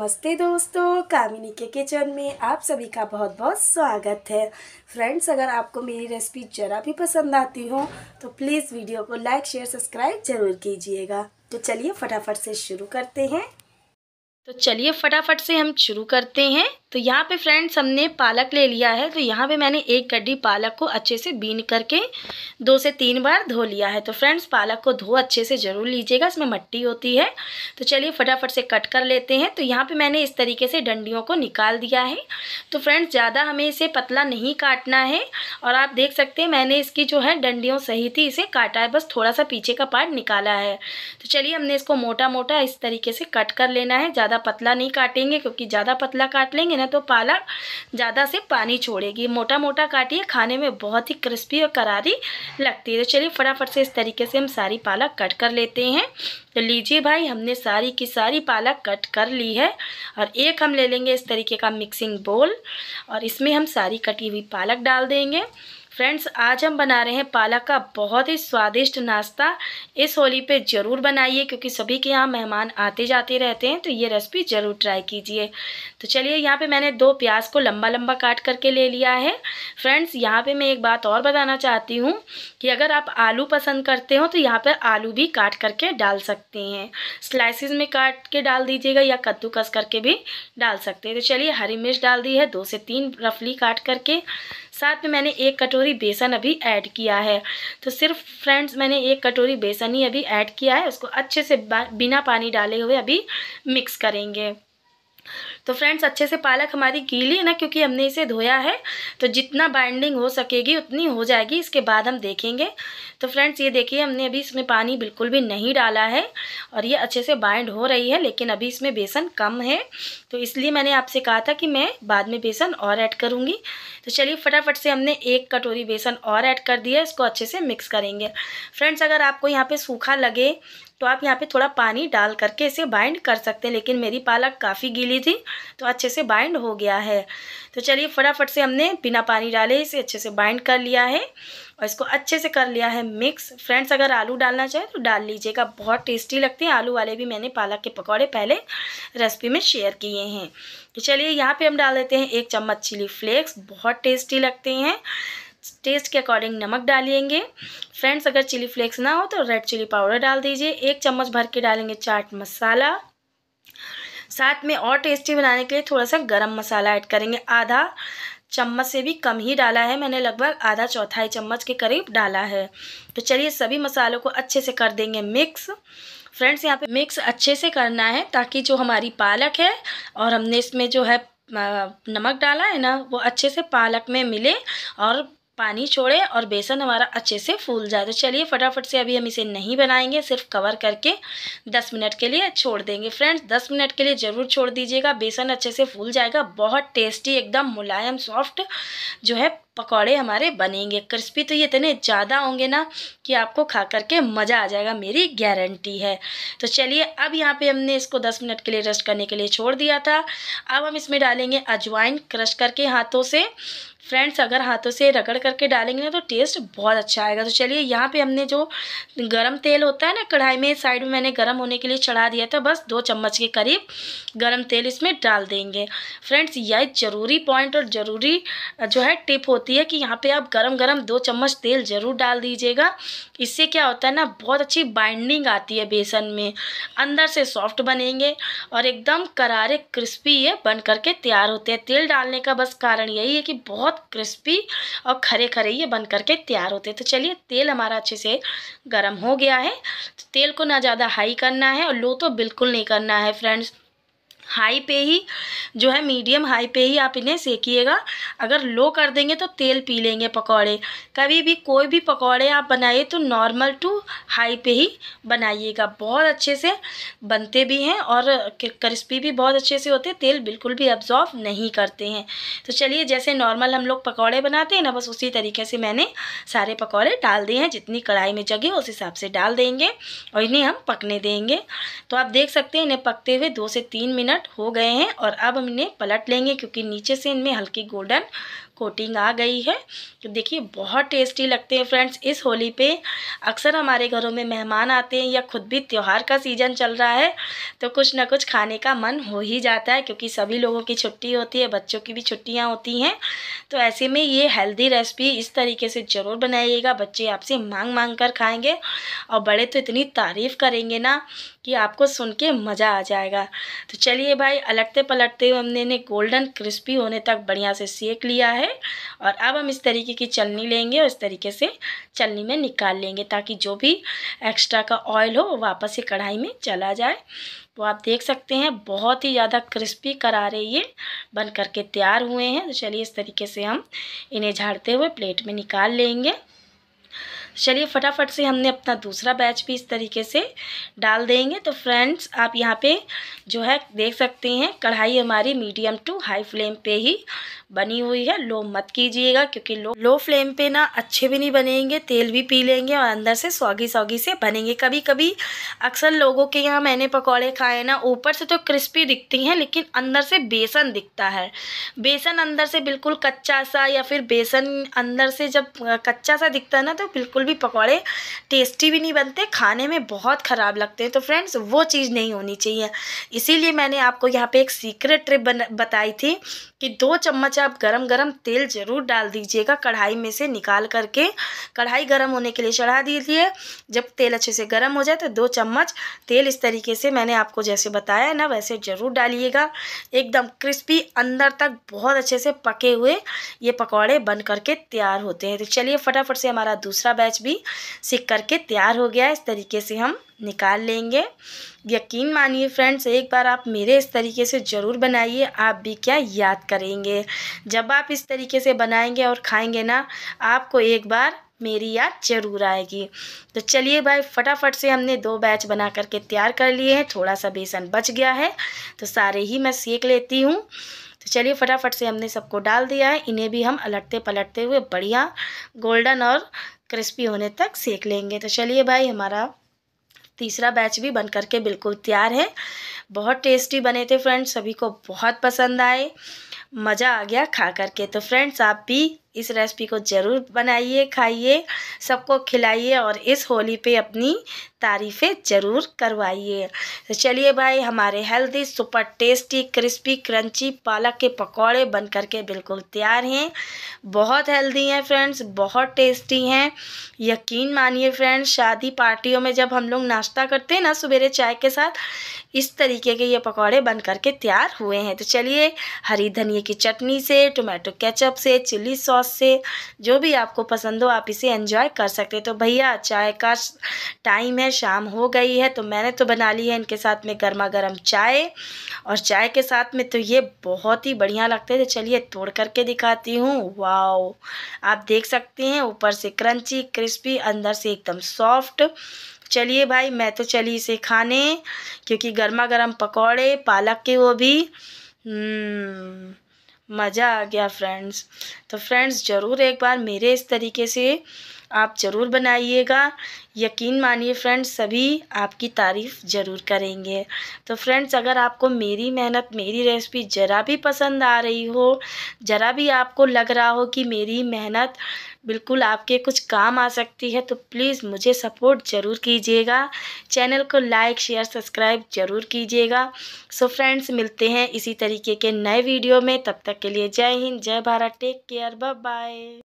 नमस्ते दोस्तों, कामिनी के किचन में आप सभी का बहुत बहुत स्वागत है। फ्रेंड्स, अगर आपको मेरी रेसिपी ज़रा भी पसंद आती हो तो प्लीज़ वीडियो को लाइक, शेयर, सब्सक्राइब ज़रूर कीजिएगा। तो चलिए फटाफट से शुरू करते हैं। तो चलिए फटाफट से हम शुरू करते हैं। तो यहाँ पे फ्रेंड्स हमने पालक ले लिया है। तो यहाँ पे मैंने एक गड्ढी पालक को अच्छे से बीन करके दो से तीन बार धो लिया है। तो फ्रेंड्स पालक को धो अच्छे से ज़रूर लीजिएगा, इसमें मट्टी होती है। तो चलिए फटाफट से कट कर लेते हैं। तो यहाँ पे मैंने इस तरीके से डंडियों को निकाल दिया है। तो फ्रेंड्स ज़्यादा हमें इसे पतला नहीं काटना है। और आप देख सकते हैं, मैंने इसकी जो है डंडियों सही थी, इसे काटा है। बस थोड़ा सा पीछे का पार्ट निकाला है। तो चलिए हमने इसको मोटा मोटा इस तरीके से कट कर लेना है। ज़्यादा पतला नहीं काटेंगे, क्योंकि ज़्यादा पतला काट लेंगे ना तो पालक ज़्यादा से पानी छोड़ेगी। मोटा मोटा काटिए, खाने में बहुत ही क्रिस्पी और करारी लगती है। तो चलिए फटाफट से इस तरीके से हम सारी पालक कट कर लेते हैं। तो लीजिए भाई, हमने सारी की सारी पालक कट कर ली है और एक हम ले लेंगे इस तरीके का मिक्सिंग बोल और इसमें हम सारी कटी हुई पालक डाल देंगे। फ्रेंड्स आज हम बना रहे हैं पालक का बहुत ही स्वादिष्ट नाश्ता। इस होली पे ज़रूर बनाइए, क्योंकि सभी के यहाँ मेहमान आते जाते रहते हैं तो ये रेसिपी ज़रूर ट्राई कीजिए। तो चलिए, यहाँ पे मैंने दो प्याज को लंबा लंबा काट करके ले लिया है। फ्रेंड्स यहाँ पे मैं एक बात और बताना चाहती हूँ कि अगर आप आलू पसंद करते हो तो यहाँ पर आलू भी काट करके डाल सकते हैं। स्लाइसिस में काट के डाल दीजिएगा या कद्दूकस करके भी डाल सकते हैं। तो चलिए, हरी मिर्च डाल दी है, दो से तीन रफली काट करके। साथ में मैंने एक कटोरी बेसन अभी ऐड किया है। तो सिर्फ़ फ्रेंड्स, मैंने एक कटोरी बेसन ही अभी ऐड किया है। उसको अच्छे से बिना पानी डाले हुए अभी मिक्स करेंगे। तो फ्रेंड्स, अच्छे से पालक हमारी गीली है ना, क्योंकि हमने इसे धोया है तो जितना बाइंडिंग हो सकेगी, उतनी हो जाएगी, इसके बाद हम देखेंगे। तो फ्रेंड्स, ये देखिए, हमने अभी इसमें पानी बिल्कुल भी नहीं डाला है, और ये अच्छे से बाइंड हो रही है, लेकिन अभी इसमें बेसन कम है। तो इसलिए मैंने आपसे कहा था कि मैं बाद में बेसन और ऐड करूँगी। तो चलिए, फटाफट से हमने एक कटोरी बेसन और ऐड कर दिया, इसको अच्छे से मिक्स करेंगे। फ्रेंड्स, अगर आपको यहाँ पे सूखा लगे तो आप यहाँ पे थोड़ा पानी डाल करके इसे बाइंड कर सकते हैं। लेकिन मेरी पालक काफ़ी गीली थी तो अच्छे से बाइंड हो गया है। तो चलिए फटाफट से हमने बिना पानी डाले इसे अच्छे से बाइंड कर लिया है और इसको अच्छे से कर लिया है मिक्स फ्रेंड्स अगर आलू डालना चाहे तो डाल लीजिएगा। बहुत टेस्टी लगते हैं। आलू वाले भी मैंने पालक के पकौड़े पहले रेसिपी में शेयर किए हैं। तो चलिए यहाँ पे हम डाल देते हैं एक चम्मच चिली फ्लेक्स बहुत टेस्टी लगते हैं। टेस्ट के अकॉर्डिंग नमक डालेंगे फ्रेंड्स अगर चिली फ्लेक्स ना हो तो रेड चिली पाउडर डाल दीजिए। एक चम्मच भर के डालेंगे चाट मसाला। साथ में और टेस्टी बनाने के लिए थोड़ा सा गरम मसाला ऐड करेंगे। आधा चम्मच से भी कम ही डाला है। मैंने लगभग आधा चौथाई चम्मच के करीब डाला है। तो चलिए सभी मसालों को अच्छे से कर देंगे मिक्स फ्रेंड्स यहाँ पे मिक्स अच्छे से करना है ताकि जो हमारी पालक है और हमने इसमें जो है नमक डाला है ना, वो अच्छे से पालक में मिले और पानी छोड़े और बेसन हमारा अच्छे से फूल जाए। तो चलिए फटाफट से अभी हम इसे नहीं बनाएँगे, सिर्फ़ कवर करके 10 मिनट के लिए छोड़ देंगे। फ्रेंड्स 10 मिनट के लिए ज़रूर छोड़ दीजिएगा। बेसन अच्छे से फूल जाएगा, बहुत टेस्टी, एकदम मुलायम, सॉफ्ट जो है पकौड़े हमारे बनेंगे। क्रिस्पी तो ये इतने ज़्यादा होंगे ना कि आपको खा करके मज़ा आ जाएगा, मेरी गारंटी है। तो चलिए, अब यहाँ पे हमने इसको 10 मिनट के लिए रेस्ट करने के लिए छोड़ दिया था। अब हम इसमें डालेंगे अजवाइन क्रश करके हाथों से। फ्रेंड्स, अगर हाथों से रगड़ करके डालेंगे ना तो टेस्ट बहुत अच्छा आएगा। तो चलिए, यहाँ पे हमने जो गरम तेल होता है ना, कढ़ाई में, साइड में मैंने गरम होने के लिए चढ़ा दिया था, बस दो चम्मच के करीब गरम तेल इसमें डाल देंगे। फ्रेंड्स, यह ज़रूरी पॉइंट और ज़रूरी जो है टिप होती है कि यहाँ पे आप गरम गरम दो चम्मच तेल ज़रूर डाल दीजिएगा। इससे क्या होता है ना, बहुत अच्छी बाइंडिंग आती है बेसन में। अंदर से सॉफ्ट बनेंगे और एकदम करारे क्रिस्पी ये बन करके तैयार होते हैं। तेल डालने का बस कारण यही है कि बहुत क्रिस्पी और खरे खरे ये बन करके तैयार होते हैं। तो चलिए, तेल हमारा अच्छे से गर्म हो गया है। तो तेल को ना ज़्यादा हाई करना है और लो तो बिल्कुल नहीं करना है फ्रेंड्स हाई पे ही, जो है मीडियम हाई पे ही आप इन्हें सेकिएगा। अगर लो कर देंगे तो तेल पी लेंगे पकौड़े। कभी भी कोई भी पकौड़े आप बनाइए तो नॉर्मल टू हाई पे ही बनाइएगा। बहुत अच्छे से बनते भी हैं और क्रिस्पी भी बहुत अच्छे से होते तेल बिल्कुल भी अब्जॉर्व नहीं करते हैं। तो चलिए, जैसे नॉर्मल हम लोग पकौड़े बनाते हैं ना, बस उसी तरीके से मैंने सारे पकौड़े डाल दिए हैं। जितनी कढ़ाई में जगह उस हिसाब से डाल देंगे और इन्हें हम पकने देंगे। तो आप देख सकते हैं इन्हें पकते हुए दो से तीन मिनट हो गए हैं और अब हम इन्हें पलट लेंगे क्योंकि नीचे से इनमें हल्की गोल्डन कोटिंग आ गई है। तो देखिए, बहुत टेस्टी लगते हैं फ्रेंड्स इस होली पे अक्सर हमारे घरों में मेहमान आते हैं या खुद भी त्यौहार का सीज़न चल रहा है तो कुछ ना कुछ खाने का मन हो ही जाता है क्योंकि सभी लोगों की छुट्टी होती है, बच्चों की भी छुट्टियाँ होती हैं। तो ऐसे में ये हेल्दी रेसिपी इस तरीके से ज़रूर बनाइएगा, बच्चे आपसे मांग मांग कर खाएँगे और बड़े तो इतनी तारीफ़ करेंगे ना कि आपको सुन के मज़ा आ जाएगा। तो चलिए भाई अलटते पलटते हुए हमने ने गोल्डन क्रिस्पी होने तक बढ़िया से सेक लिया है। और अब हम इस तरीके की चलनी लेंगे और इस तरीके से चलनी में निकाल लेंगे ताकि जो भी एक्स्ट्रा का ऑयल हो वो वापस से कढ़ाई में चला जाए। तो आप देख सकते हैं, बहुत ही ज़्यादा क्रिस्पी करारे ये बन करके तैयार हुए हैं। तो चलिए इस तरीके से हम इन्हें झाड़ते हुए प्लेट में निकाल लेंगे। चलिए फटाफट से हमने अपना दूसरा बैच भी इस तरीके से डाल देंगे। तो फ्रेंड्स आप यहाँ पे जो है देख सकते हैं, कढ़ाई हमारी मीडियम टू हाई फ्लेम पे ही बनी हुई है। लो मत कीजिएगा क्योंकि लो लो फ्लेम पे ना अच्छे भी नहीं बनेंगे, तेल भी पी लेंगे और अंदर से सौगी सौगी से बनेंगे। कभी कभी अक्सर लोगों के यहाँ मैंने पकौड़े खाए ना, ऊपर से तो क्रिस्पी दिखती हैं, लेकिन अंदर से बेसन दिखता है। बेसन अंदर से बिल्कुल कच्चा सा या फिर बेसन अंदर से जब कच्चा सा दिखता है ना तो बिल्कुल भी पकौड़े टेस्टी भी नहीं बनते, खाने में बहुत ख़राब लगते हैं। तो फ्रेंड्स वो चीज़ नहीं होनी चाहिए। इसीलिए मैंने आपको यहाँ पे एक सीक्रेट ट्रिप बताई थी। कि दो चम्मच आप गरम गरम तेल ज़रूर डाल दीजिएगा कढ़ाई में से निकाल करके। कढ़ाई गरम होने के लिए चढ़ा दीजिए। जब तेल अच्छे से गरम हो जाए तो दो चम्मच तेल इस तरीके से मैंने आपको जैसे बताया ना, वैसे ज़रूर डालिएगा। एकदम क्रिस्पी अंदर तक बहुत अच्छे से पके हुए ये पकौड़े बन करके तैयार होते हैं। तो चलिए फटाफट से हमारा दूसरा बैच भी सीख करके तैयार हो गया इस तरीके से हम निकाल लेंगे। यकीन मानिए फ्रेंड्स, एक बार आप मेरे इस तरीके से ज़रूर बनाइए, आप भी क्या याद करेंगे। जब आप इस तरीके से बनाएँगे और खाएँगे ना, आपको एक बार मेरी याद ज़रूर आएगी। तो चलिए भाई, फटाफट से हमने दो बैच बना करके तैयार कर लिए हैं। थोड़ा सा बेसन बच गया है तो सारे ही मैं सेक लेती हूँ। तो चलिए फटाफट से हमने सबको डाल दिया है। इन्हें भी हम अलटते पलटते हुए बढ़िया गोल्डन और क्रिस्पी होने तक सेक लेंगे। तो चलिए भाई, हमारा तीसरा बैच भी बन करके बिल्कुल तैयार है। बहुत टेस्टी बने थे फ्रेंड्स सभी को बहुत पसंद आए। मज़ा आ गया खा करके। तो फ्रेंड्स आप भी इस रेसिपी को ज़रूर बनाइए, खाइए, सबको खिलाइए और इस होली पे अपनी तारीफ़ें ज़रूर करवाइए। तो चलिए भाई, हमारे healthy super tasty crispy crunchy पालक के पकौड़े बन करके बिल्कुल तैयार हैं। बहुत हेल्दी हैं फ्रेंड्स बहुत टेस्टी हैं। यकीन मानिए फ्रेंड्स शादी पार्टियों में जब हम लोग नाश्ता करते हैं ना सवेरे चाय के साथ, इस तरीके के ये पकौड़े बन करके तैयार हुए हैं। तो चलिए, हरी धनिए की चटनी से टोमेटो केचप से चिल्ली सॉस से जो भी आपको पसंद हो आप इसे एंजॉय कर सकते हैं। तो भैया चाय का टाइम है शाम हो गई है तो मैंने तो बना ली है इनके साथ में गर्मा गर्म चाय। और चाय के साथ में तो ये बहुत ही बढ़िया लगते हैं तो चलिए तोड़ करके दिखाती हूँ। वाओ! आप देख सकते हैं ऊपर से क्रंची क्रिस्पी अंदर से एकदम सॉफ्ट चलिए भाई मैं तो चली इसे खाने क्योंकि गर्मा गर्म पकौड़े पालक के वो भी। हम्म, मज़ा आ गया फ्रेंड्स तो फ्रेंड्स ज़रूर एक बार मेरे इस तरीके से आप ज़रूर बनाइएगा। यकीन मानिए फ्रेंड्स, सभी आपकी तारीफ़ ज़रूर करेंगे। तो फ्रेंड्स, अगर आपको मेरी मेहनत, मेरी रेसिपी ज़रा भी पसंद आ रही हो, ज़रा भी आपको लग रहा हो कि मेरी मेहनत बिल्कुल आपके कुछ काम आ सकती है तो प्लीज़ मुझे सपोर्ट ज़रूर कीजिएगा। चैनल को लाइक, शेयर, सब्सक्राइब ज़रूर कीजिएगा। सो फ्रेंड्स, मिलते हैं इसी तरीके के नए वीडियो में। तब तक के लिए जय हिंद, जय भारत, टेक केयर बाय